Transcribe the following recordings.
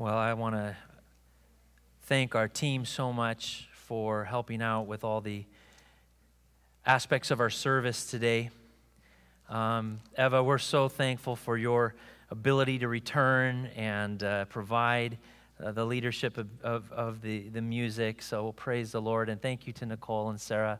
Well, I want to thank our team so much for helping out with all the aspects of our service today. Um, Eva, we're so thankful for your ability to return and uh, provide uh, the leadership of, of, of, the, the music. So we'll praise the Lord. And thank you to Nicole and Sarah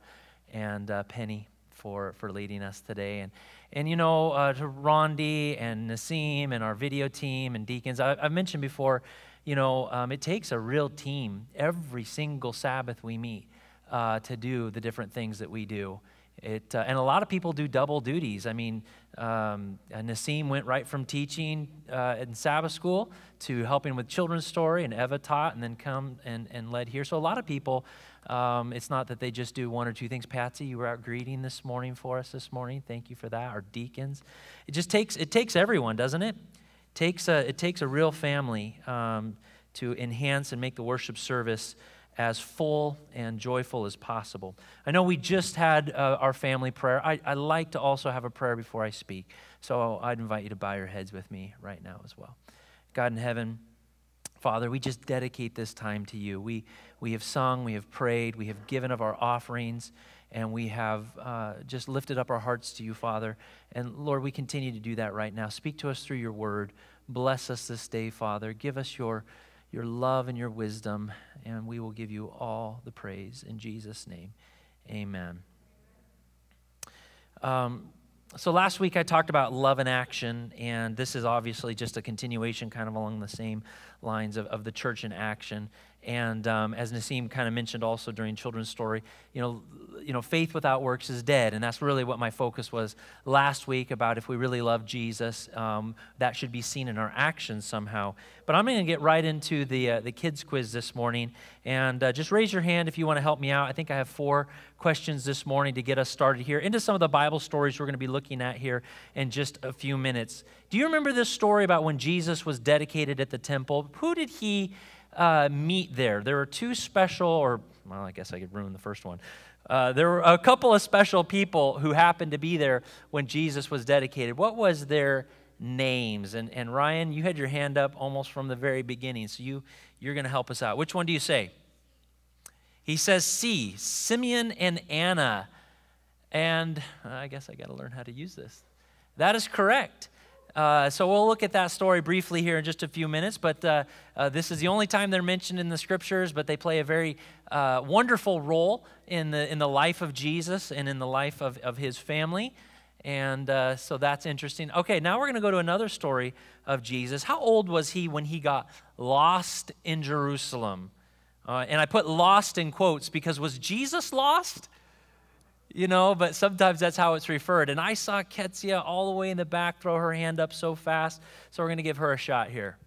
and uh, Penny for, for leading us today. And, and you know, uh, to Rondi and Nassim and our video team and deacons, I, have mentioned before, you know, um, it takes a real team every single Sabbath we meet uh, to do the different things that we do. It, uh, and a lot of people do double duties. I mean, um, Nassim went right from teaching uh, in Sabbath school to helping with children's story, and Eva taught and then come and, and led here. So a lot of people, um, it's not that they just do one or two things. Patsy, you were out greeting this morning for us this morning. Thank you for that. Our deacons. It just takes, it takes everyone, doesn't it? It takes a, it takes a real family um, to enhance and make the worship service as full and joyful as possible. I know we just had uh, our family prayer. I, I like to also have a prayer before I speak. So I'd invite you to bow your heads with me right now as well. God in heaven, Father, we just dedicate this time to you. We, we have sung, we have prayed, we have given of our offerings, and we have uh, just lifted up our hearts to you, Father. And Lord, we continue to do that right now. Speak to us through your word. Bless us this day, Father. Give us your your love and your wisdom, and we will give you all the praise. In Jesus' name, amen. Um, so last week I talked about love in action, and this is obviously just a continuation, kind of along the same lines of, of the church in action. And um, as Nassim kind of mentioned also during children's story, you know, you know, faith without works is dead, and that's really what my focus was last week about if we really love Jesus, um, that should be seen in our actions somehow. But I'm going to get right into the uh, the kids quiz this morning, and uh, just raise your hand if you want to help me out. I think I have four questions this morning to get us started here into some of the Bible stories we're going to be looking at here in just a few minutes. Do you remember this story about when Jesus was dedicated at the temple? Who did he uh, meet there. There were two special, or well, I guess I could ruin the first one. Uh, there were a couple of special people who happened to be there when Jesus was dedicated. What was their names? And, and Ryan, you had your hand up almost from the very beginning, so you, you're going to help us out. Which one do you say? He says C, Simeon and Anna. And I guess I got to learn how to use this. That is correct. Uh, so we'll look at that story briefly here in just a few minutes, but uh, uh, this is the only time they're mentioned in the scriptures, but they play a very uh, wonderful role in the, in the life of Jesus and in the life of, of his family. And uh, so that's interesting. Okay, now we're going to go to another story of Jesus. How old was he when he got lost in Jerusalem? Uh, and I put lost in quotes because was Jesus lost? You know, but sometimes that's how it's referred. And I saw Ketsia all the way in the back throw her hand up so fast, so we're going to give her a shot here.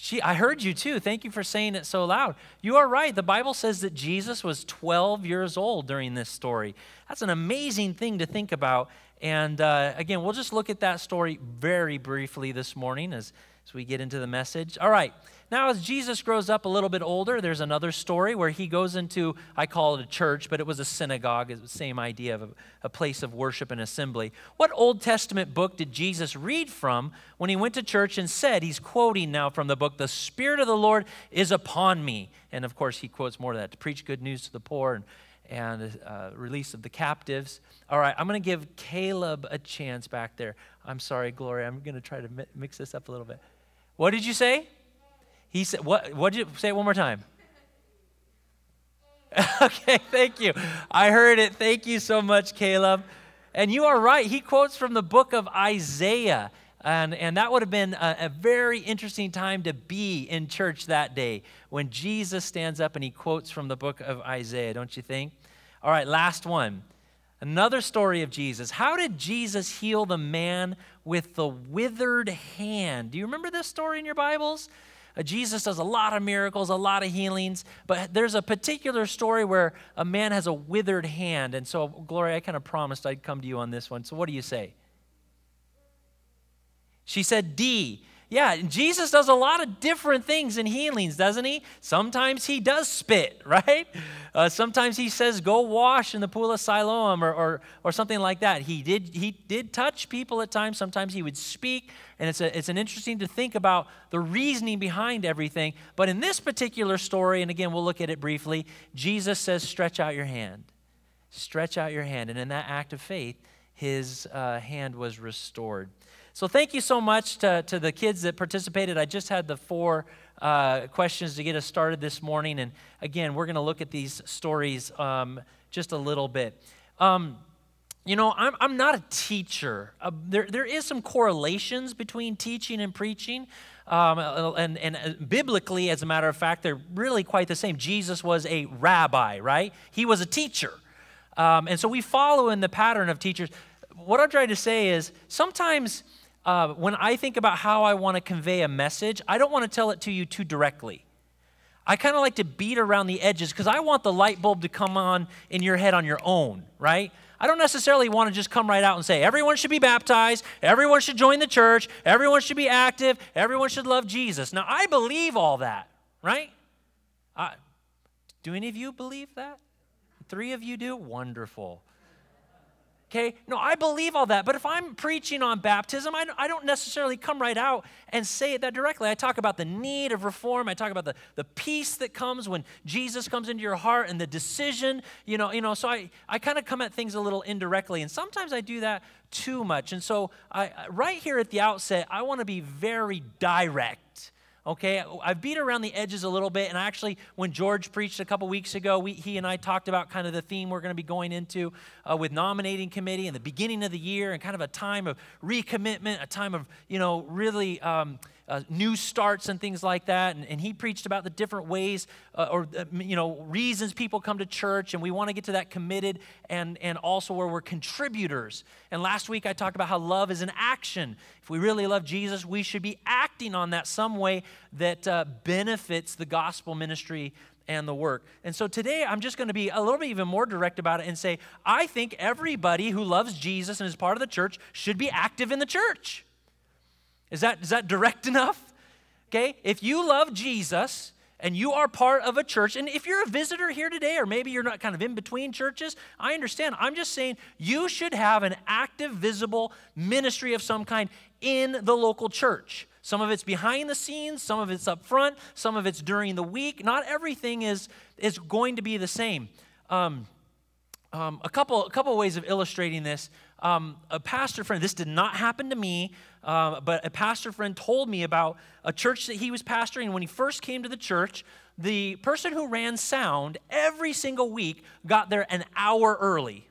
She, I heard you too. Thank you for saying it so loud. You are right. The Bible says that Jesus was 12 years old during this story. That's an amazing thing to think about. And uh, again, we'll just look at that story very briefly this morning as, as we get into the message. All right. Now, as Jesus grows up a little bit older, there's another story where he goes into, I call it a church, but it was a synagogue. It's the same idea of a, a place of worship and assembly. What Old Testament book did Jesus read from when he went to church and said, he's quoting now from the book, The Spirit of the Lord is upon me? And of course, he quotes more of that to preach good news to the poor and and uh, release of the captives. All right, I'm going to give Caleb a chance back there. I'm sorry, Gloria. I'm going to try to mix this up a little bit. What did you say? He said, what, what did you say it one more time? okay, thank you. I heard it. Thank you so much, Caleb. And you are right. He quotes from the book of Isaiah. And, and that would have been a, a, very interesting time to be in church that day when Jesus stands up and he quotes from the book of Isaiah, don't you think? All right, last one. Another story of Jesus. How did Jesus heal the man with the withered hand? Do you remember this story in your Bibles? Uh, Jesus does a lot of miracles, a lot of healings, but there's a particular story where a man has a withered hand. And so, Gloria, I kind of promised I'd come to you on this one. So, what do you say? She said D. Yeah, Jesus does a lot of different things in healings, doesn't he? Sometimes he does spit, right? Uh, sometimes he says, "Go wash in the pool of Siloam," or, or, or something like that. He did he did touch people at times. Sometimes he would speak, and it's a, it's an interesting to think about the reasoning behind everything. But in this particular story, and again we'll look at it briefly, Jesus says, "Stretch out your hand." Stretch out your hand, and in that act of faith, his uh, hand was restored. So thank you so much to, to the kids that participated. I just had the four uh, questions to get us started this morning. And again, we're going to look at these stories um, just a little bit. Um, you know, I'm, I'm not a teacher. Uh, there, there is some correlations between teaching and preaching. Um, and, and uh, biblically, as a matter of fact, they're really quite the same. Jesus was a rabbi, right? He was a teacher. Um, and so we follow in the pattern of teachers. What I'm trying to say is sometimes uh, when I think about how I want to convey a message, I don't want to tell it to you too directly. I kind of like to beat around the edges because I want the light bulb to come on in your head on your own, right? I don't necessarily want to just come right out and say, everyone should be baptized, everyone should join the church, everyone should be active, everyone should love Jesus. Now, I believe all that, right? I, do any of you believe that? Three of you do? Wonderful. Okay, no, I believe all that. But if I'm preaching on baptism, I, don't necessarily come right out and say it that directly. I talk about the need of reform. I talk about the, the peace that comes when Jesus comes into your heart and the decision, you know, you know, so I, I kind of come at things a little indirectly. And sometimes I do that too much. And so I, right here at the outset, I want to be very direct okay? I've beat around the edges a little bit and actually when george preached a couple weeks ago we, he and i talked about kind of the theme we're going to be going into uh, with nominating committee and the beginning of the year and kind of a time of recommitment a time of you know really um, uh, new starts and things like that. And, and he preached about the different ways uh, or, uh, you know, reasons people come to church. And we want to get to that committed and, and also where we're contributors. And last week I talked about how love is an action. If we really love Jesus, we should be acting on that some way that uh, benefits the gospel ministry and the work. And so today I'm just going to be a little bit even more direct about it and say, I think everybody who loves Jesus and is part of the church should be active in the church. Is that, is that direct enough? Okay, if you love Jesus and you are part of a church, and if you're a visitor here today, or maybe you're not kind of in between churches, I understand. I'm just saying you should have an active, visible ministry of some kind in the local church. Some of it's behind the scenes, some of it's up front, some of it's during the week. Not everything is, is going to be the same. Um, um, a couple, a couple ways of illustrating this. Um, a pastor friend, this did not happen to me, uh, but a pastor friend told me about a church that he was pastoring. When he first came to the church, the person who ran sound every single week got there an hour early.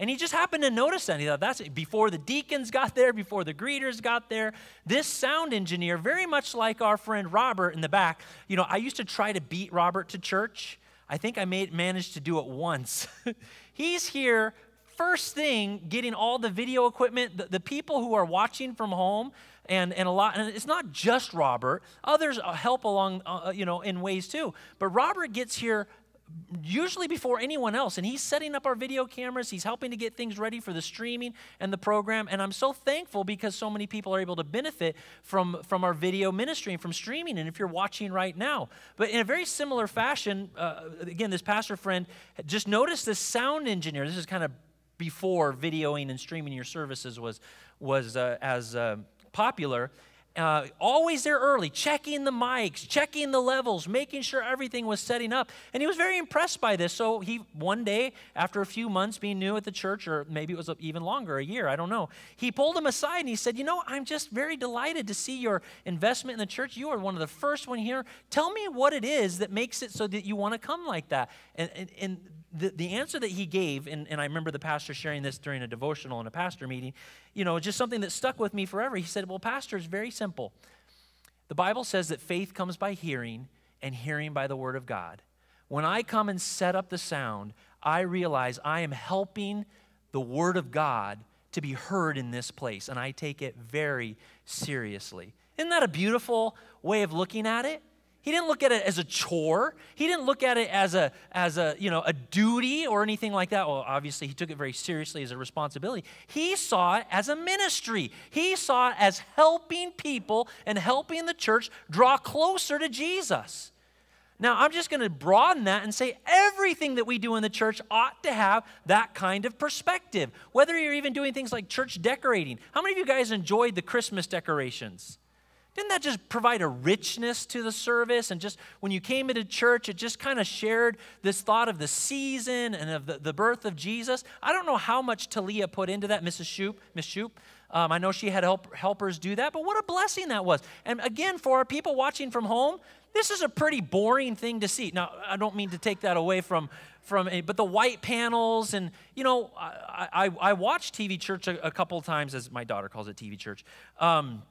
And he just happened to notice that. He thought, that's it. Before the deacons got there, before the greeters got there, this sound engineer, very much like our friend Robert in the back, you know, I used to try to beat Robert to church. I think I made, managed to do it once. He's here first thing getting all the video equipment, the, the people who are watching from home, and, and a lot, and it's not just Robert, others help along, uh, you know, in ways too. But Robert gets here usually before anyone else. And he's setting up our video cameras. He's helping to get things ready for the streaming and the program. And I'm so thankful because so many people are able to benefit from, from our video ministry and from streaming. And if you're watching right now, but in a very similar fashion, uh, again, this pastor friend just noticed this sound engineer. This is kind of before videoing and streaming your services was, was uh, as uh, popular. Uh, always there early, checking the mics, checking the levels, making sure everything was setting up. And he was very impressed by this. So he, one day, after a few months being new at the church, or maybe it was even longer, a year, I don't know, he pulled him aside and he said, You know, I'm just very delighted to see your investment in the church. You are one of the first one here. Tell me what it is that makes it so that you want to come like that. And, and, and the, the answer that he gave, and, and I remember the pastor sharing this during a devotional in a pastor meeting, you know, just something that stuck with me forever. He said, Well, Pastor, it's very simple. The Bible says that faith comes by hearing, and hearing by the Word of God. When I come and set up the sound, I realize I am helping the Word of God to be heard in this place, and I take it very seriously. Isn't that a beautiful way of looking at it? He didn't look at it as a chore. He didn't look at it as a, as a, you know, a duty or anything like that. Well, obviously, he took it very seriously as a responsibility. He saw it as a ministry. He saw it as helping people and helping the church draw closer to Jesus. Now, I'm just going to broaden that and say everything that we do in the church ought to have that kind of perspective. Whether you're even doing things like church decorating. How many of you guys enjoyed the Christmas decorations? Didn't that just provide a richness to the service? And just when you came into church, it just kind of shared this thought of the season and of the, the birth of Jesus. I don't know how much Talia put into that, Mrs. Shoop, Miss Shoop. Um, I know she had help, helpers do that, but what a blessing that was. And again, for our people watching from home, this is a pretty boring thing to see. Now, I don't mean to take that away from, from but the white panels and, you know, I, I, I TV Church a, a couple times, as my daughter calls it TV Church. Um,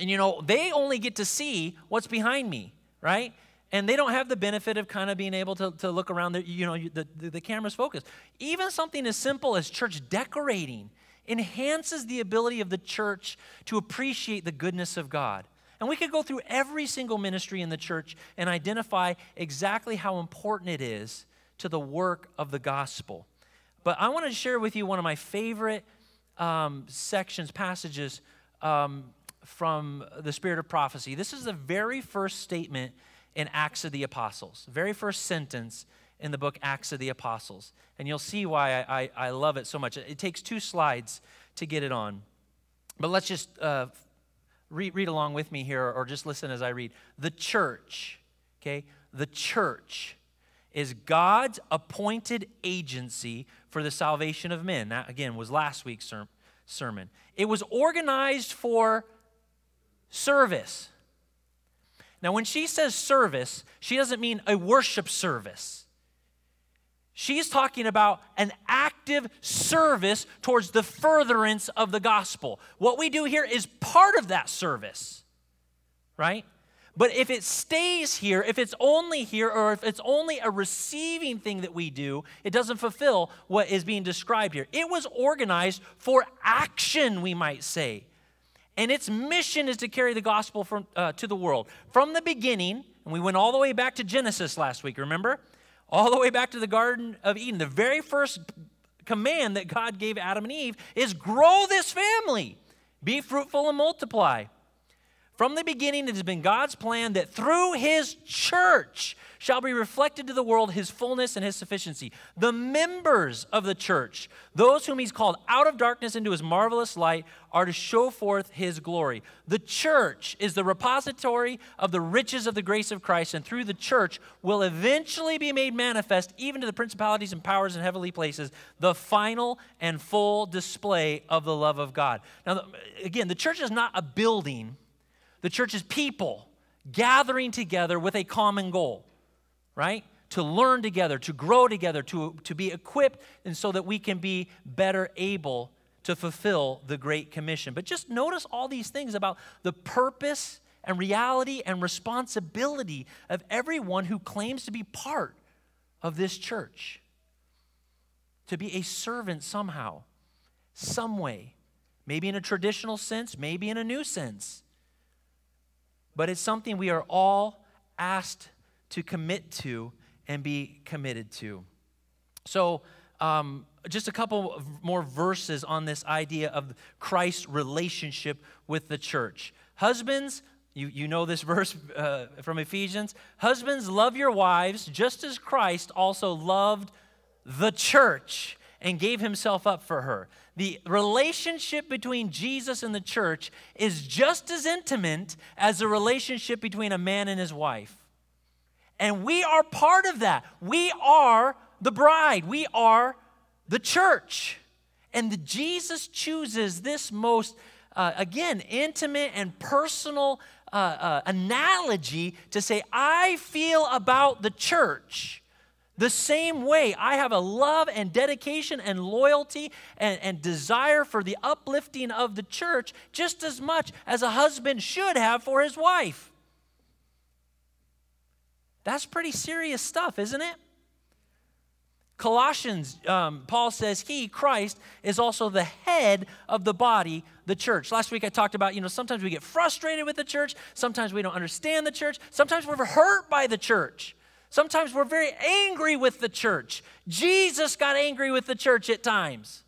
and you know, they only get to see what's behind me, right? And they don't have the benefit of kind of being able to, to look around, the, you know, the, the, the camera's focus. Even something as simple as church decorating enhances the ability of the church to appreciate the goodness of God. And we could go through every single ministry in the church and identify exactly how important it is to the work of the gospel. But I want to share with you one of my favorite um, sections, passages um, from the spirit of prophecy. This is the very first statement in Acts of the Apostles, very first sentence in the book Acts of the Apostles. And you'll see why I, I, I love it so much. It takes two slides to get it on. But let's just uh, read, read along with me here or just listen as I read. The church, okay, the church is God's appointed agency for the salvation of men. That, again, was last week's ser- sermon. It was organized for service. Now, when she says service, she doesn't mean a worship service. She's talking about an active service towards the furtherance of the gospel. What we do here is part of that service, right? But if it stays here, if it's only here, or if it's only a receiving thing that we do, it doesn't fulfill what is being described here. It was organized for action, we might say and its mission is to carry the gospel from, uh, to the world. From the beginning, and we went all the way back to Genesis last week, remember? All the way back to the Garden of Eden. The very first command that God gave Adam and Eve is grow this family, be fruitful and multiply. From the beginning, it has been God's plan that through His church shall be reflected to the world His fullness and His sufficiency. The members of the church, those whom He's called out of darkness into His marvelous light, are to show forth His glory. The church is the repository of the riches of the grace of Christ, and through the church will eventually be made manifest, even to the principalities and powers in heavenly places, the final and full display of the love of God. Now, again, the church is not a building the church is people gathering together with a common goal, right? To learn together, to grow together, to, to be equipped, and so that we can be better able to fulfill the Great Commission. But just notice all these things about the purpose and reality and responsibility of everyone who claims to be part of this church. To be a servant somehow, some way, maybe in a traditional sense, maybe in a new sense but it's something we are all asked to commit to and be committed to. So, um, just a couple more verses on this idea of Christ's relationship with the church. Husbands, you, you know this verse uh, from Ephesians. Husbands, love your wives just as Christ also loved the church and gave himself up for her. The relationship between Jesus and the church is just as intimate as the relationship between a man and his wife. And we are part of that. We are the bride, we are the church. And the, Jesus chooses this most, uh, again, intimate and personal uh, uh, analogy to say, I feel about the church the same way, I have a love and dedication and loyalty and, and desire for the uplifting of the church just as much as a husband should have for his wife. That's pretty serious stuff, isn't it? Colossians, um, Paul says he, Christ, is also the head of the body, the church. Last week I talked about, you know, sometimes we get frustrated with the church, sometimes we don't understand the church, sometimes we're hurt by the church. Sometimes we're very angry with the church. Jesus got angry with the church at times.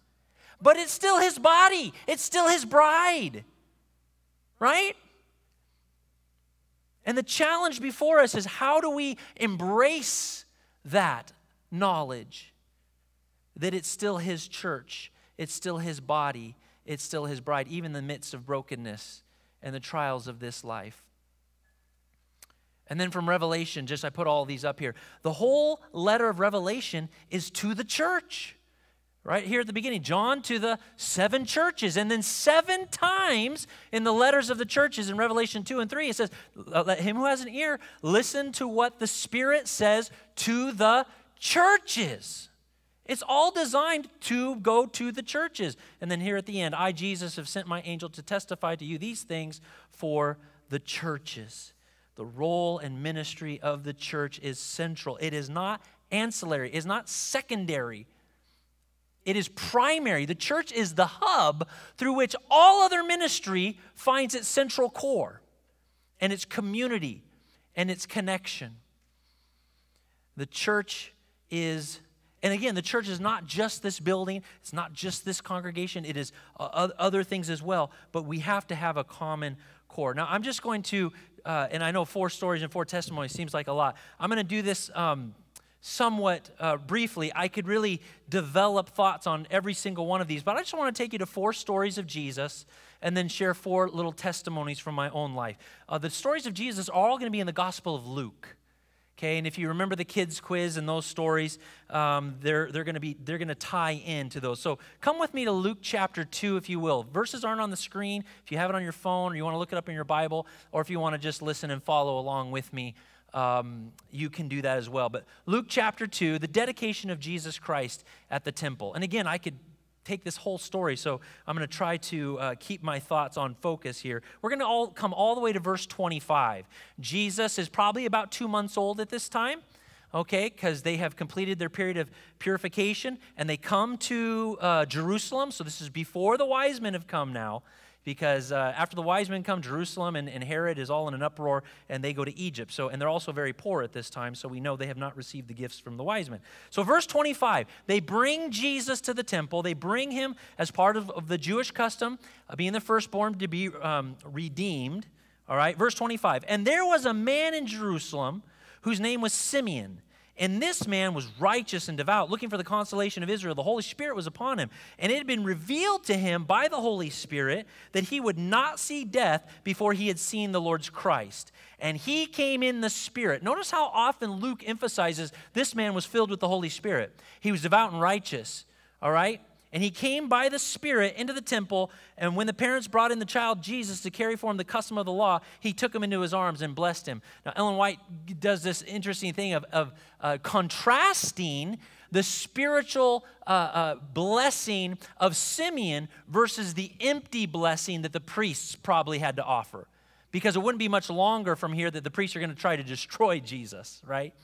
But it's still his body, it's still his bride. Right? And the challenge before us is how do we embrace that knowledge that it's still his church, it's still his body, it's still his bride, even in the midst of brokenness and the trials of this life. And then from Revelation, just I put all these up here. The whole letter of Revelation is to the church. Right here at the beginning, John to the seven churches. And then seven times in the letters of the churches in Revelation 2 and 3, it says, Let him who has an ear listen to what the Spirit says to the churches. It's all designed to go to the churches. And then here at the end, I, Jesus, have sent my angel to testify to you these things for the churches. The role and ministry of the church is central. It is not ancillary, it is not secondary. It is primary. The church is the hub through which all other ministry finds its central core and its community and its connection. The church is, and again, the church is not just this building, it's not just this congregation, it is uh, other things as well, but we have to have a common core. Now, I'm just going to uh, and I know four stories and four testimonies seems like a lot. I'm going to do this um, somewhat uh, briefly. I could really develop thoughts on every single one of these, but I just want to take you to four stories of Jesus and then share four little testimonies from my own life. Uh, the stories of Jesus are all going to be in the Gospel of Luke. Okay, and if you remember the kids' quiz and those stories, um, they're, they're going to be they're going to tie into those. So come with me to Luke chapter two, if you will. Verses aren't on the screen. If you have it on your phone, or you want to look it up in your Bible, or if you want to just listen and follow along with me, um, you can do that as well. But Luke chapter two, the dedication of Jesus Christ at the temple. And again, I could take this whole story, so I'm going to try to uh, keep my thoughts on focus here. We're going to all come all the way to verse 25. Jesus is probably about two months old at this time, okay, because they have completed their period of purification and they come to uh, Jerusalem. So this is before the wise men have come now because uh, after the wise men come, Jerusalem and, and, Herod is all in an uproar, and they go to Egypt. So, and they're also very poor at this time, so we know they have not received the gifts from the wise men. So, verse 25, they bring Jesus to the temple. They bring him as part of, of the Jewish custom, of being the firstborn to be um, redeemed. All right, verse 25, and there was a man in Jerusalem whose name was Simeon. And this man was righteous and devout, looking for the consolation of Israel. The Holy Spirit was upon him. And it had been revealed to him by the Holy Spirit that he would not see death before he had seen the Lord's Christ. And he came in the Spirit. Notice how often Luke emphasizes this man was filled with the Holy Spirit. He was devout and righteous, all right? And he came by the Spirit into the temple. And when the parents brought in the child Jesus to carry for him the custom of the law, he took him into his arms and blessed him. Now, Ellen White does this interesting thing of, of uh, contrasting the spiritual uh, uh, blessing of Simeon versus the empty blessing that the priests probably had to offer. Because it wouldn't be much longer from here that the priests are going to try to destroy Jesus, right?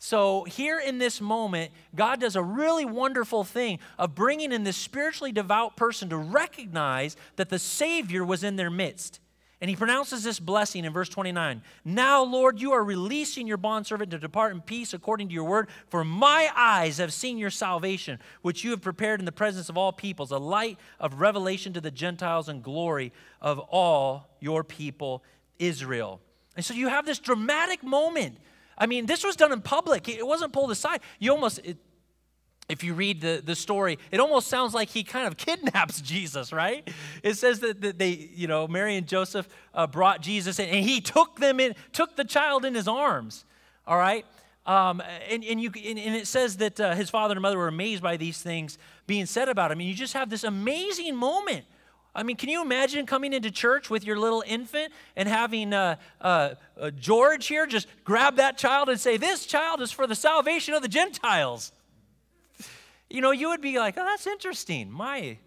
So, here in this moment, God does a really wonderful thing of bringing in this spiritually devout person to recognize that the Savior was in their midst. And he pronounces this blessing in verse 29. Now, Lord, you are releasing your bondservant to depart in peace according to your word, for my eyes have seen your salvation, which you have prepared in the presence of all peoples, a light of revelation to the Gentiles and glory of all your people, Israel. And so you have this dramatic moment I mean, this was done in public. It wasn't pulled aside. You almost, it, if you read the, the story, it almost sounds like he kind of kidnaps Jesus, right? It says that, that they, you know, Mary and Joseph uh, brought Jesus in, and he took them in, took the child in his arms, all right? Um, and, and, you, and, and, it says that uh, his father and mother were amazed by these things being said about him. And you just have this amazing moment I mean, can you imagine coming into church with your little infant and having uh, uh, uh, George here just grab that child and say, This child is for the salvation of the Gentiles? You know, you would be like, Oh, that's interesting. My.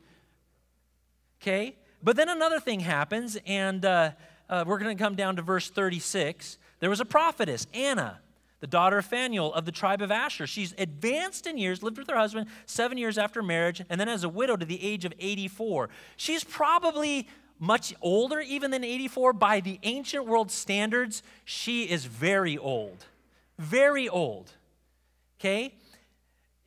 Okay? But then another thing happens, and uh, uh, we're going to come down to verse 36. There was a prophetess, Anna, the daughter of Phanuel of the tribe of Asher. She's advanced in years, lived with her husband seven years after marriage, and then as a widow to the age of 84. She's probably much older even than 84. By the ancient world standards, she is very old. Very old. Okay?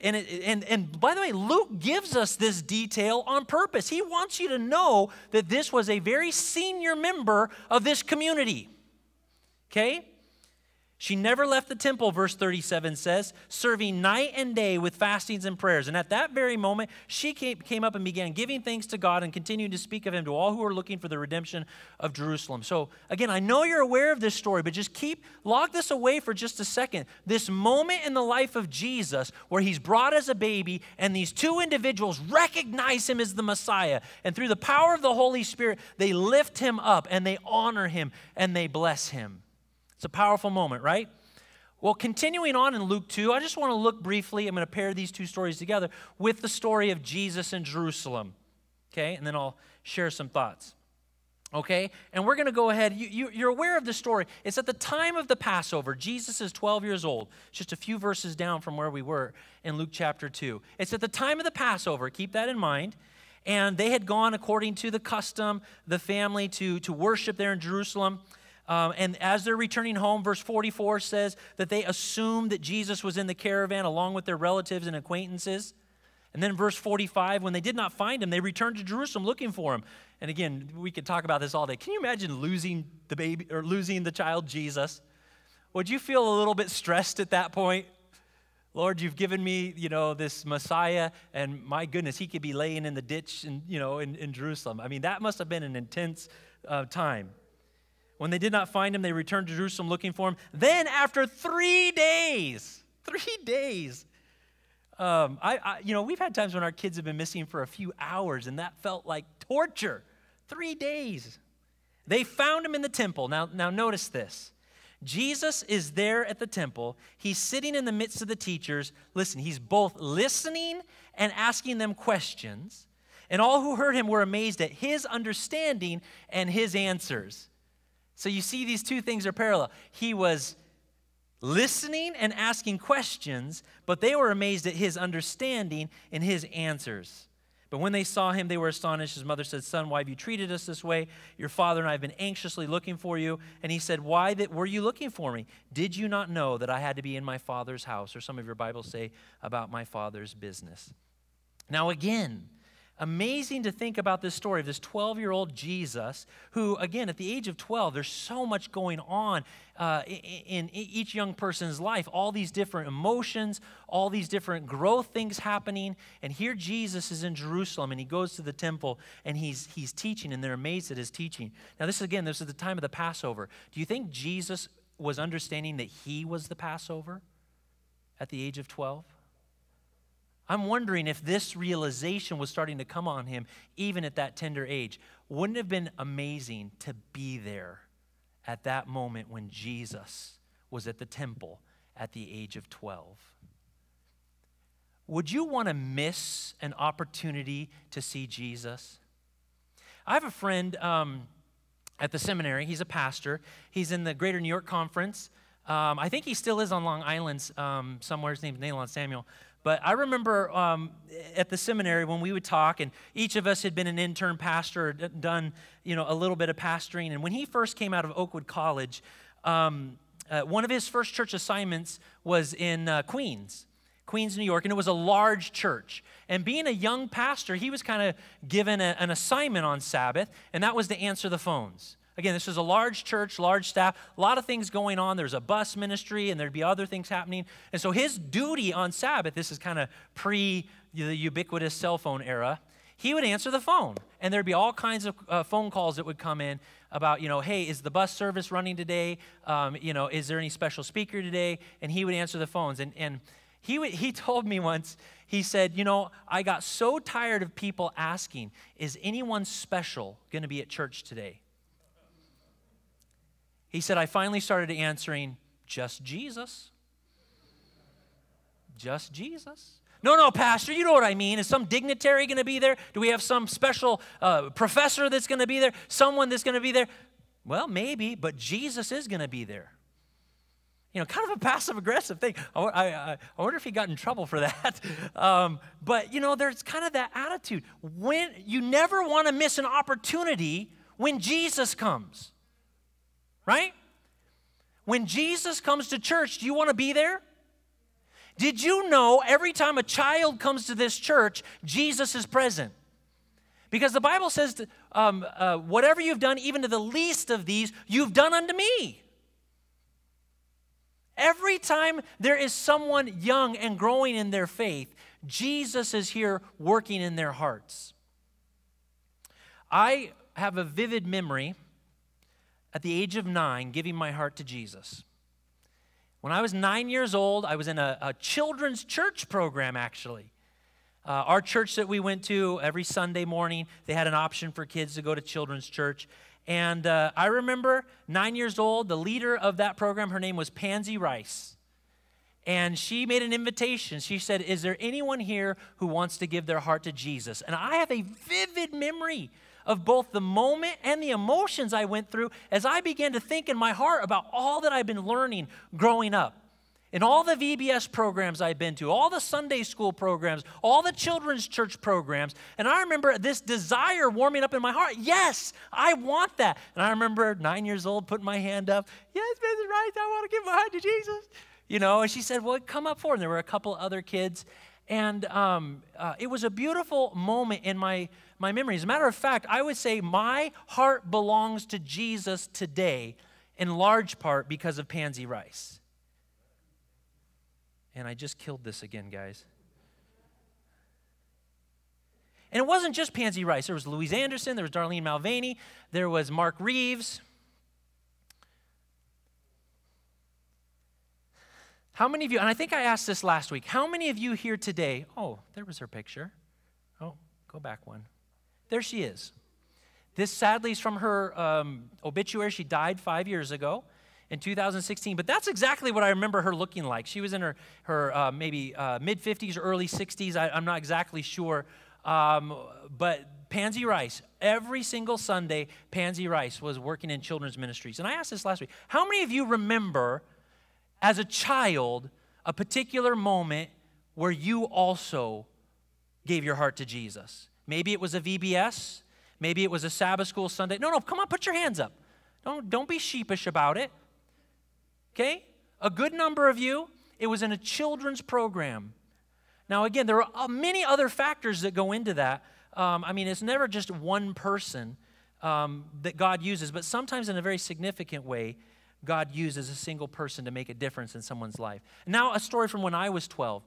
And, it, and, and by the way, Luke gives us this detail on purpose. He wants you to know that this was a very senior member of this community. Okay? She never left the temple, verse 37 says, serving night and day with fastings and prayers. And at that very moment, she came, up and began giving thanks to God and continuing to speak of Him to all who are looking for the redemption of Jerusalem. So, again, I know you're aware of this story, but just keep, lock this away for just a second. This moment in the life of Jesus where He's brought as a baby and these two individuals recognize Him as the Messiah. And through the power of the Holy Spirit, they lift Him up and they honor Him and they bless Him. It's a powerful moment, right? Well, continuing on in Luke 2, I just want to look briefly, I'm going to pair these two stories together with the story of Jesus in Jerusalem. Okay, and then I'll share some thoughts. Okay, and we're going to go ahead. You, you, are aware of the story. It's at the time of the Passover. Jesus is 12 years old, just a few verses down from where we were in Luke chapter 2. It's at the time of the Passover. Keep that in mind. And they had gone according to the custom, the family, to, to worship there in Jerusalem. Um, and as they're returning home, verse 44 says that they assumed that Jesus was in the caravan along with their relatives and acquaintances. And then verse 45, when they did not find him, they returned to Jerusalem looking for him. And again, we could talk about this all day. Can you imagine losing the baby or losing the child Jesus? Would you feel a little bit stressed at that point? Lord, you've given me, you know, this Messiah, and my goodness, he could be laying in the ditch, in, you know, in, in Jerusalem. I mean, that must have been an intense uh, time. When they did not find him, they returned to Jerusalem looking for him. Then, after three days, three days, um, I, I, you know, we've had times when our kids have been missing for a few hours, and that felt like torture. Three days. They found him in the temple. Now, now notice this. Jesus is there at the temple. He's sitting in the midst of the teachers. Listen, he's both listening and asking them questions. And all who heard him were amazed at his understanding and his answers. So you see, these two things are parallel. He was listening and asking questions, but they were amazed at his understanding and his answers. But when they saw him, they were astonished. His mother said, Son, why have you treated us this way? Your father and I have been anxiously looking for you. And he said, Why that were you looking for me? Did you not know that I had to be in my father's house? Or some of your Bibles say, about my father's business. Now, again, amazing to think about this story of this 12 year old Jesus, who, again, at the age of 12, there's so much going on uh, in, in, each young person's life, all these different emotions, all these different growth things happening. And here Jesus is in Jerusalem and he goes to the temple and he's, he's teaching, and they're amazed at his teaching. Now, this again, this is the time of the Passover. Do you think Jesus was understanding that he was the Passover at the age of 12? I'm wondering if this realization was starting to come on him even at that tender age. Wouldn't it have been amazing to be there at that moment when Jesus was at the temple at the age of 12? Would you want to miss an opportunity to see Jesus? I have a friend um, at the seminary. He's a pastor. He's in the Greater New York Conference. Um, I think he still is on Long Island um, somewhere. His name's Nalon Samuel. But I remember um, at the seminary when we would talk, and each of us had been an intern pastor, done you know a little bit of pastoring. And when he first came out of Oakwood College, um, uh, one of his first church assignments was in uh, Queens, Queens, New York, and it was a large church. And being a young pastor, he was kind of given a, an assignment on Sabbath, and that was to answer the phones. Again, this is a large church, large staff, a lot of things going on. There's a bus ministry, and there'd be other things happening. And so his duty on Sabbath, this is kind of pre the ubiquitous cell phone era, he would answer the phone. And there'd be all kinds of uh, phone calls that would come in about, you know, hey, is the bus service running today? Um, you know, is there any special speaker today? And he would answer the phones. And, and he, he told me once, he said, you know, I got so tired of people asking, is anyone special going to be at church today? He said, I finally started answering, just Jesus. Just Jesus. No, no, Pastor, you know what I mean. Is some dignitary going to be there? Do we have some special uh, professor that's going to be there? Someone that's going to be there? Well, maybe, but Jesus is going to be there. You know, kind of a passive aggressive thing. I, I, I, wonder if he got in trouble for that. Um, but, you know, there's kind of that attitude. When you never want to miss an opportunity when Jesus comes, right? When Jesus comes to church, do you want to be there? Did you know every time a child comes to this church, Jesus is present? Because the Bible says, um, uh, whatever you've done, even to the least of these, you've done unto me. Every time there is someone young and growing in their faith, Jesus is here working in their hearts. I have a vivid memory at the age of nine giving my heart to Jesus. When I was nine years old, I was in a, a children's church program, actually. Uh, our church that we went to every Sunday morning, they had an option for kids to go to children's church. And uh, I remember nine years old, the leader of that program, her name was Pansy Rice. And she made an invitation. She said, Is there anyone here who wants to give their heart to Jesus? And I have a vivid memory of both the moment and the emotions I went through as I began to think in my heart about all that I've been learning growing up. In all the VBS programs I've been to, all the Sunday school programs, all the children's church programs. And I remember this desire warming up in my heart. Yes, I want that. And I remember nine years old putting my hand up. Yes, Mrs. Rice, I want to give my heart to Jesus. You know, and she said, Well, come up forward. And there were a couple other kids. And um, uh, it was a beautiful moment in my my memory. As a matter of fact, I would say my heart belongs to Jesus today in large part because of Pansy Rice. And I just killed this again, guys. And it wasn't just Pansy Rice. There was Louise Anderson, there was Darlene Malvaney, there was Mark Reeves. How many of you, and I think I asked this last week, how many of you here today, oh, there was her picture. Oh, go back one. There she is. This sadly is from her um, obituary. She died five years ago in 2016. But that's exactly what I remember her looking like. She was in her, her uh, maybe uh, mid 50s or early 60s. I, am not exactly sure. Um, but Pansy Rice, every single Sunday, Pansy Rice was working in children's ministries. And I asked this last week how many of you remember as a child a particular moment where you also gave your heart to Jesus? Maybe it was a VBS. Maybe it was a Sabbath school Sunday. No, no, come on, put your hands up. Don't, don't be sheepish about it. Okay? A good number of you, it was in a children's program. Now, again, there are uh, many other factors that go into that. Um, I mean, it's never just one person um, that God uses, but sometimes in a very significant way, God uses a single person to make a difference in someone's life. Now, a story from when I was 12.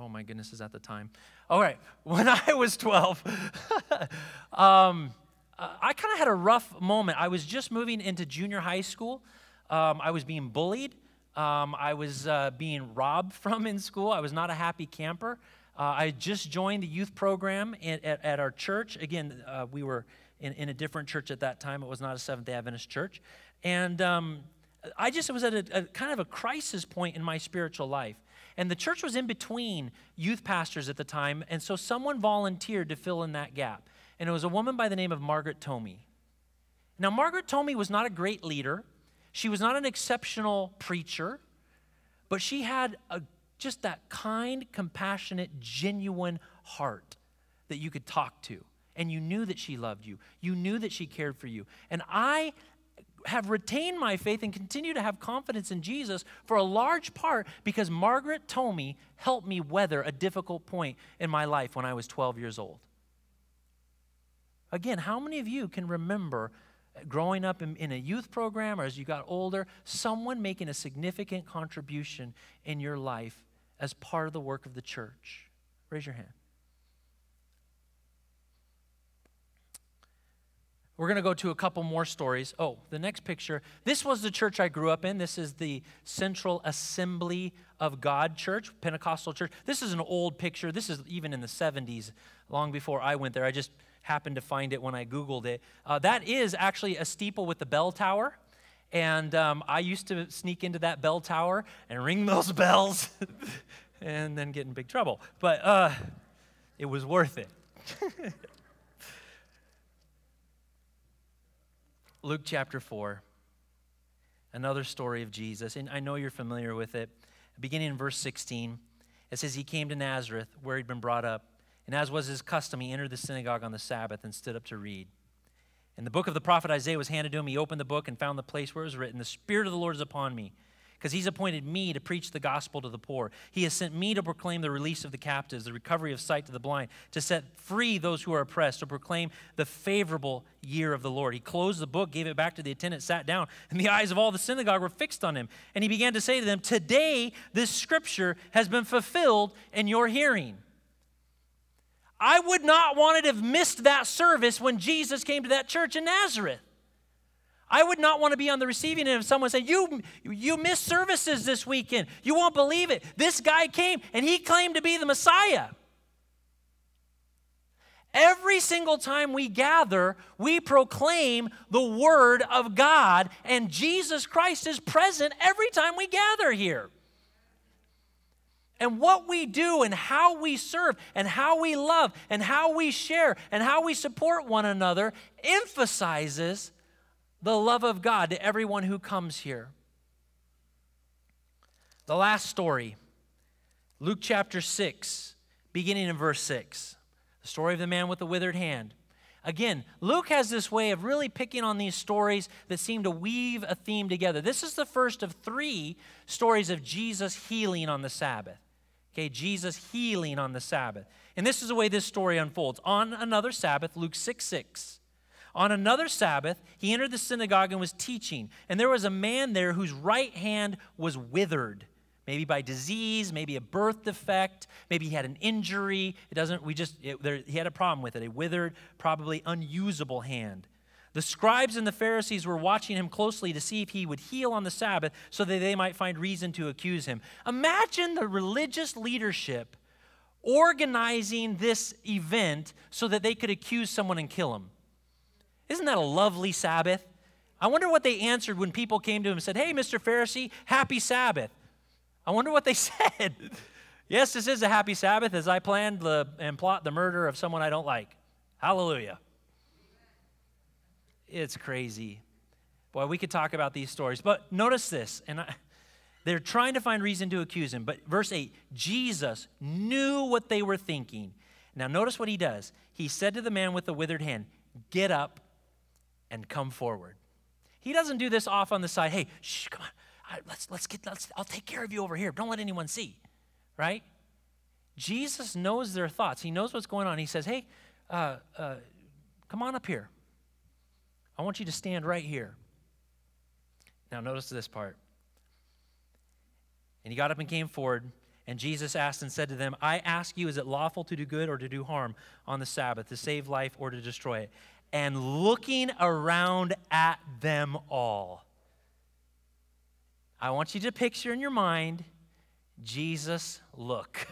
Oh my goodness, is that the time? All right, when I was 12, um, I kind of had a rough moment. I was just moving into junior high school. Um, I was being bullied. Um, I was uh, being robbed from in school. I was not a happy camper. Uh, I just joined the youth program at, at, at our church. Again, uh, we were in, in, a different church at that time. It was not a Seventh day Adventist church. And um, I just was at a, a kind of a crisis point in my spiritual life. And the church was in between youth pastors at the time, and so someone volunteered to fill in that gap. And it was a woman by the name of Margaret Tomey. Now, Margaret Tomey was not a great leader, she was not an exceptional preacher, but she had a, just that kind, compassionate, genuine heart that you could talk to. And you knew that she loved you. You knew that she cared for you. And I have retained my faith and continue to have confidence in Jesus for a large part because Margaret Tomey helped me weather a difficult point in my life when I was 12 years old. Again, how many of you can remember growing up in, in, a youth program or as you got older, someone making a significant contribution in your life as part of the work of the church? Raise your hand. We're going to go to a couple more stories. Oh, the next picture. This was the church I grew up in. This is the Central Assembly of God Church, Pentecostal church. This is an old picture. This is even in the 70s, long before I went there. I just happened to find it when I Googled it. Uh, that is actually a steeple with the bell tower. And um, I used to sneak into that bell tower and ring those bells and then get in big trouble. But uh, it was worth it. Luke chapter 4. another story of Jesus, and I know you're familiar with it. Beginning in verse 16, it says, He came to Nazareth, where he'd been brought up, and as was his custom, he entered the synagogue on the Sabbath and stood up to read. And the book of the prophet Isaiah was handed to him. He opened the book and found the place where it was written, The Spirit of the Lord is upon me because he's appointed me to preach the gospel to the poor. He has sent me to proclaim the release of the captives, the recovery of sight to the blind, to set free those who are oppressed, to proclaim the favorable year of the Lord. He closed the book, gave it back to the attendant, sat down, and the eyes of all the synagogue were fixed on him. And he began to say to them, Today this scripture has been fulfilled in your hearing. I would not want to have missed that service when Jesus came to that church in Nazareth. I would not want to be on the receiving end of someone saying, you, you missed services this weekend. You won't believe it. This guy came and he claimed to be the Messiah. Every single time we gather, we proclaim the Word of God, and Jesus Christ is present every time we gather here. And what we do and how we serve and how we love and how we share and how we support one another emphasizes the love of God to everyone who comes here. The last story, Luke chapter 6, beginning in verse 6. The story of the man with the withered hand. Again, Luke has this way of really picking on these stories that seem to weave a theme together. This is the first of three stories of Jesus healing on the Sabbath. Okay, Jesus healing on the Sabbath. And this is the way this story unfolds. On another Sabbath, Luke 6 6. On another Sabbath, he entered the synagogue and was teaching. And there was a man there whose right hand was withered, maybe by disease, maybe a birth defect, maybe he had an injury. It doesn't, we just, it, there, he had a problem with it, a withered, probably unusable hand. The scribes and the Pharisees were watching him closely to see if he would heal on the Sabbath so that they might find reason to accuse him. Imagine the religious leadership organizing this event so that they could accuse someone and kill him. Isn't that a lovely Sabbath? I wonder what they answered when people came to him and said, Hey, Mr. Pharisee, happy Sabbath. I wonder what they said. yes, this is a happy Sabbath as I planned and plot the murder of someone I don't like. Hallelujah. It's crazy. Boy, we could talk about these stories. But notice this, and I, they're trying to find reason to accuse him. But verse 8 Jesus knew what they were thinking. Now, notice what he does. He said to the man with the withered hand, Get up and come forward. He doesn't do this off on the side. Hey, shh, come on. Right, let's let's get let's I'll take care of you over here. Don't let anyone see. Right? Jesus knows their thoughts. He knows what's going on. He says, "Hey, uh, uh, come on up here. I want you to stand right here." Now, notice this part. And he got up and came forward. And Jesus asked and said to them, I ask you, is it lawful to do good or to do harm on the Sabbath, to save life or to destroy it? And looking around at them all. I want you to picture in your mind Jesus' look.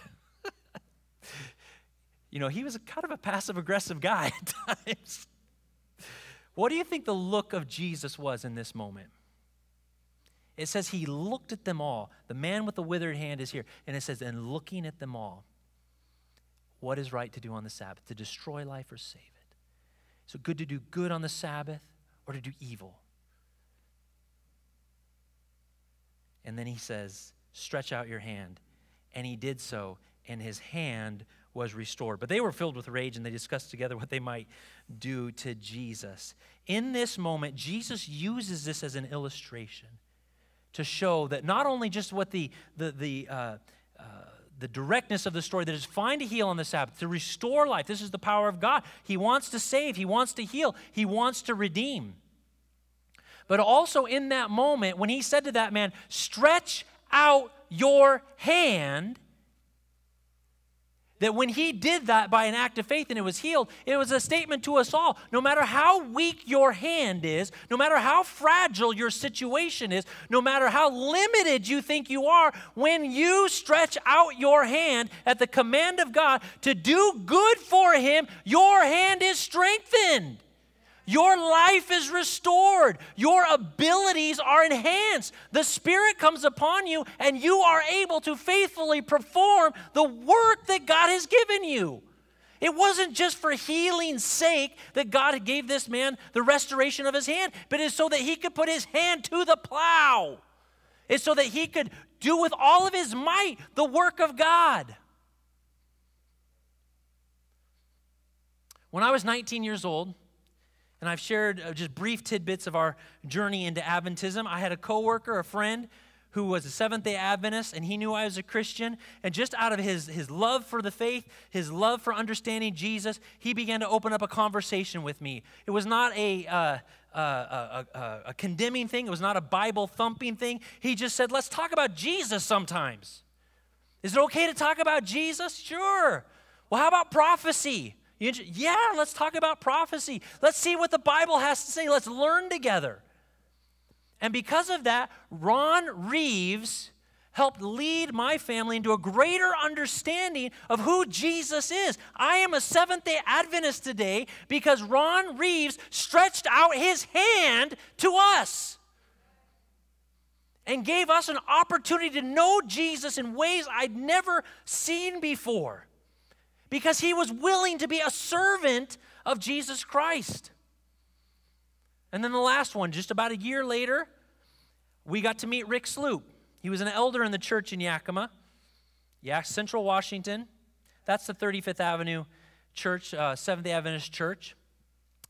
you know, he was kind of a passive aggressive guy at times. What do you think the look of Jesus was in this moment? It says he looked at them all. The man with the withered hand is here. And it says, and looking at them all. What is right to do on the Sabbath? To destroy life or save? So good to do good on the Sabbath or to do evil? And then he says, Stretch out your hand. And he did so, and his hand was restored. But they were filled with rage and they discussed together what they might do to Jesus. In this moment, Jesus uses this as an illustration to show that not only just what the, the, the uh, uh, the directness of the story that is fine to heal on the Sabbath, to restore life. This is the power of God. He wants to save, He wants to heal, He wants to redeem. But also in that moment, when He said to that man, Stretch out your hand, that when he did that by an act of faith and it was healed, it was a statement to us all. No matter how weak your hand is, no matter how fragile your situation is, no matter how limited you think you are, when you stretch out your hand at the command of God to do good for Him, your hand is strengthened. Your life is restored. Your abilities are enhanced. The Spirit comes upon you, and you are able to faithfully perform the work that God has given you. It wasn't just for healing's sake that God gave this man the restoration of his hand, but it's so that he could put his hand to the plow. It's so that he could do with all of his might the work of God. When I was 19 years old, and I've shared uh, just brief tidbits of our journey into Adventism, I had a coworker, a friend, who was a Seventh day Adventist, and he knew I was a Christian. And just out of his, his love for the faith, his love for understanding Jesus, he began to open up a conversation with me. It was not a, uh, uh, a, condemning thing, it was not a Bible thumping thing. He just said, Let's talk about Jesus sometimes. Is it okay to talk about Jesus? Sure. Well, how about prophecy? Yeah, let's talk about prophecy. Let's see what the Bible has to say. Let's learn together. And because of that, Ron Reeves helped lead my family into a greater understanding of who Jesus is. I am a Seventh day Adventist today because Ron Reeves stretched out his hand to us and gave us an opportunity to know Jesus in ways I'd never seen before because he was willing to be a servant of Jesus Christ. And then the last one, just about a year later, we got to meet Rick Sloop. He was an elder in the church in Yakima, yeah, Central Washington. That's the 35th Avenue Church, uh, Seventh Adventist Church.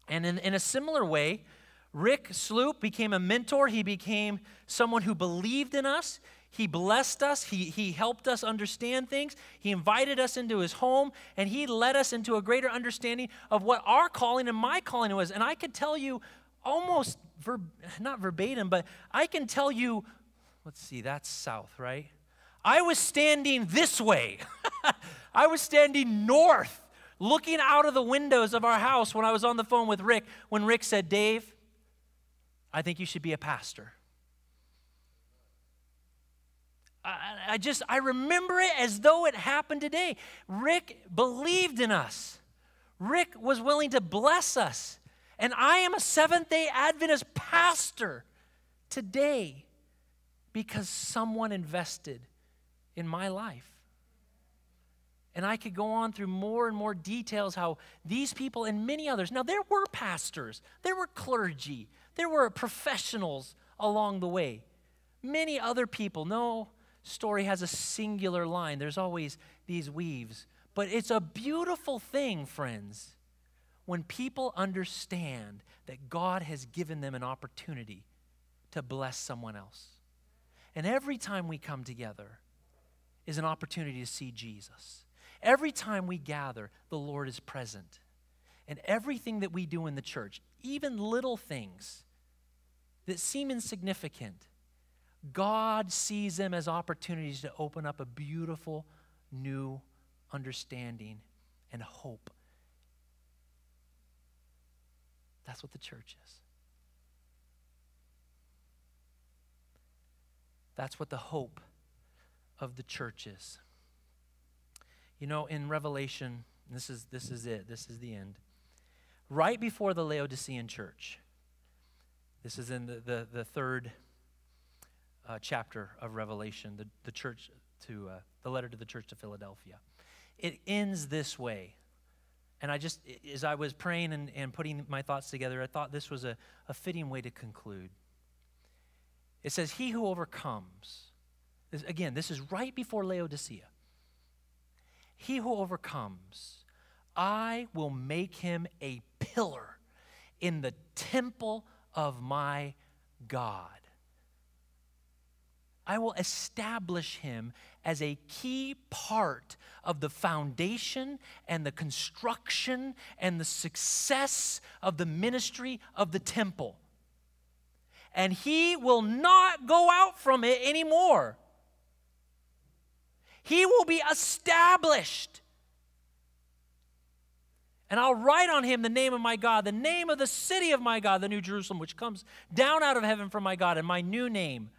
And in, in a similar way, Rick Sloop became a mentor. He became someone who believed in us. He blessed us. He, he helped us understand things. He invited us into his home, and he led us into a greater understanding of what our calling and my calling was. And I could tell you almost, ver, not verbatim, but I can tell you, let's see, that's south, right? I was standing this way. I was standing north, looking out of the windows of our house when I was on the phone with Rick, when Rick said, Dayv, I think you should be a pastor. I, I just, I remember it as though it happened today. Rick believed in us. Rick was willing to bless us. And I am a Seventh day Adventist pastor today because someone invested in my life. And I could go on through more and more details how these people and many others, now there were pastors, there were clergy, there were professionals along the way. Many other people, no story has a singular line, there's always these weaves. But it's a beautiful thing, friends, when people understand that God has given them an opportunity to bless someone else. And every time we come together is an opportunity to see Jesus. Every time we gather, the Lord is present. And everything that we do in the church, even little things that seem insignificant, God sees them as opportunities to open up a beautiful new understanding and hope That's what the church is. That's what the hope of the church is. You know, in Revelation, this is, this is it, this is the end. Right before the Laodicean church, this is in the, the, the third uh, chapter of Revelation, the, the church to uh, the letter to the church to Philadelphia. It ends this way and I just, as I was praying and, and putting my thoughts together, I thought this was a, a fitting way to conclude. It says, He who overcomes, this, again, this is right before Laodicea. He who overcomes, I will make him a pillar in the temple of my God. I will establish him as a key part of the foundation and the construction and the success of the ministry of the temple. And he will not go out from it anymore. He will be established. And I'll write on him the name of my God, the name of the city of my God, the New Jerusalem, which comes down out of heaven from my God, and my new name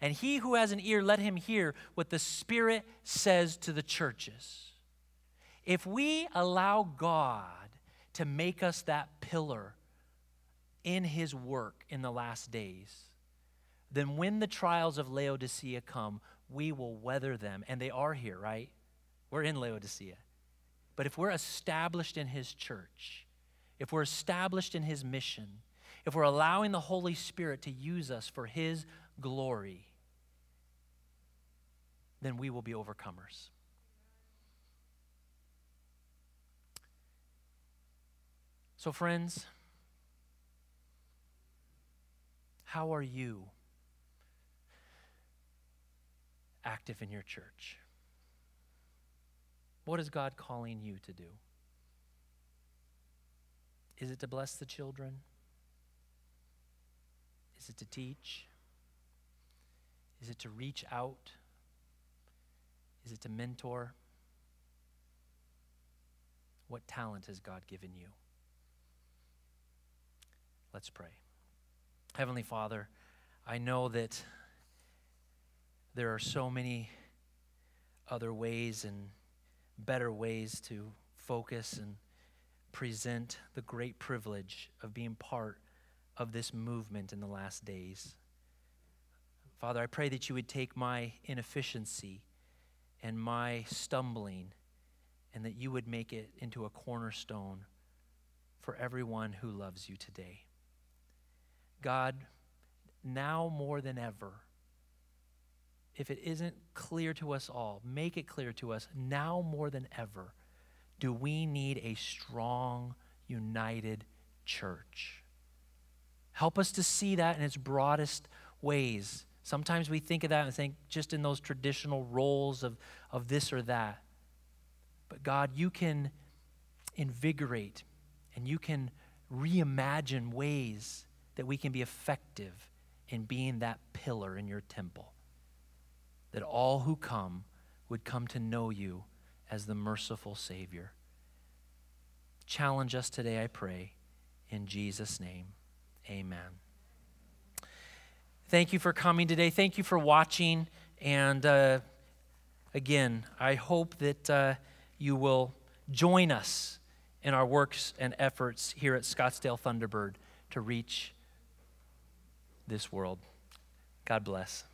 and he who has an ear, let him hear what the Spirit says to the churches. If we allow God to make us that pillar in his work in the last days, then when the trials of Laodicea come, we will weather them. And they are here, right? We're in Laodicea. But if we're established in His church, if we're established in His mission, if we're allowing the Holy Spirit to use us for His glory, then we will be overcomers. So, friends, how are you active in your church? What is God calling you to do? Is it to bless the children? Is it to teach? Is it to reach out? Is it to mentor? What talent has God given you? Let's pray. Heavenly Father, I know that there are so many other ways and better ways to focus and present the great privilege of being part of this movement in the last days. Father, I pray that you would take my inefficiency and my stumbling and that you would make it into a cornerstone for everyone who loves you today. God, now more than ever, if it isn't clear to us all, make it clear to us now more than ever do we need a strong, united church. Help us to see that in its broadest ways. Sometimes we think of that and think just in those traditional roles of, of this or that. But God, you can invigorate and you can reimagine ways that we can be effective in being that pillar in your temple. That all who come would come to know you as the merciful Savior. Challenge us today, I pray. In Jesus' name, amen. Thank you for coming today. Thank you for watching. And uh, again, I hope that uh, you will join us in our works and efforts here at Scottsdale Thunderbird to reach this world. God bless.